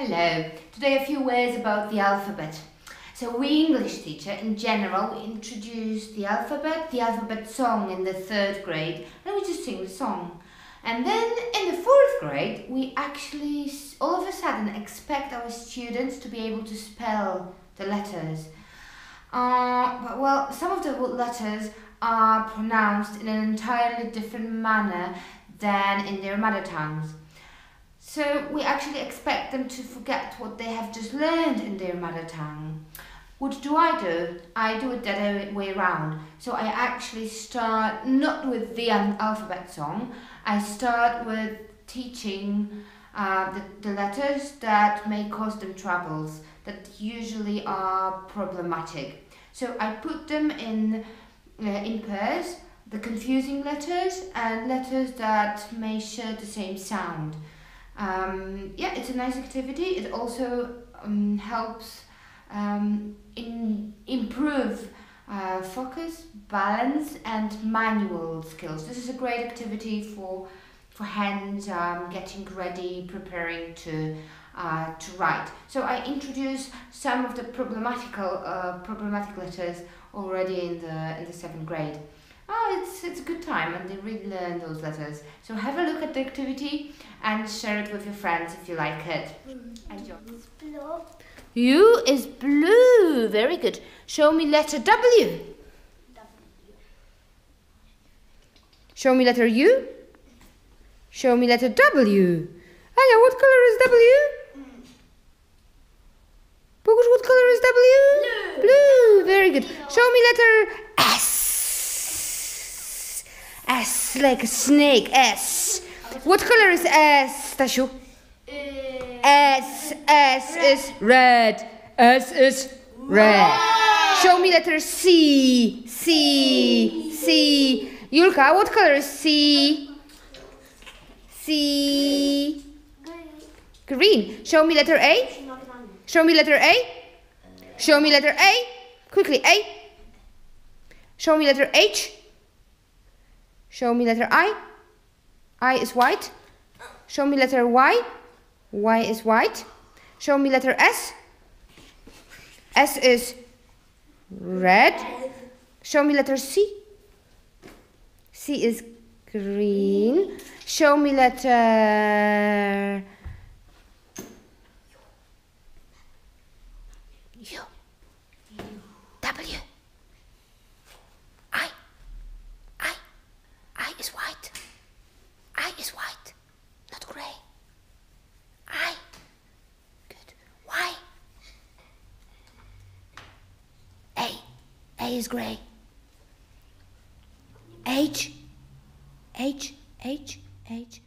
Hello. Today a few words about the alphabet. So we English teacher in general we introduced the alphabet, the alphabet song in the third grade and we just sing the song. And then in the fourth grade we actually all of a sudden expect our students to be able to spell the letters. Uh, but well, some of the letters are pronounced in an entirely different manner than in their mother tongues. So we actually expect them to forget what they have just learned in their mother tongue. What do I do? I do it the other way around. So I actually start not with the alphabet song, I start with teaching uh, the, the letters that may cause them troubles, that usually are problematic. So I put them in, uh, in pairs, the confusing letters and letters that may share the same sound. Um, yeah, it's a nice activity. It also um, helps um, in improve uh, focus, balance, and manual skills. This is a great activity for for hands um, getting ready, preparing to uh, to write. So I introduce some of the problematical uh, problematic letters already in the in the seventh grade oh, it's, it's a good time and they really learn those letters. So have a look at the activity and share it with your friends if you like it. Enjoy. U is blue. Very good. Show me letter W. Show me letter U. Show me letter W. Anya, what color is W? Bogus, what color is W? Blue. Blue. Very good. Show me letter S like a snake. S. What color is S, Tashu? Eh. S. S is red. S is red. Show me letter C. C. C. Yulka, what color is C? C. Green. Show me letter A. Show me letter A. Show me letter A. Quickly, A. Show me letter H. Show me letter I. I is white. Show me letter Y. Y is white. Show me letter S. S is red. Show me letter C. C is green. Show me letter. W. is white. I is white, not grey. I. Good. Y. A. A is grey. H. H. H. H.